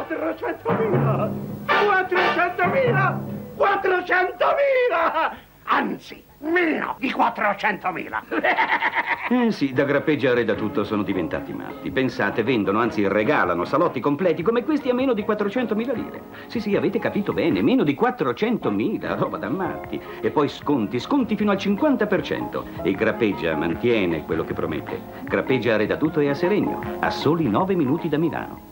400.000! 400.000! 400.000! Anzi, meno di 400.000! Eh sì, da grappeggiare da tutto sono diventati matti. Pensate, vendono, anzi regalano salotti completi come questi a meno di 400.000 lire. Sì, sì, avete capito bene, meno di 400.000, roba da matti. E poi sconti, sconti fino al 50%. E Grappeggia mantiene quello che promette. Grappeggia a Redatutto e a Seregno, a soli 9 minuti da Milano.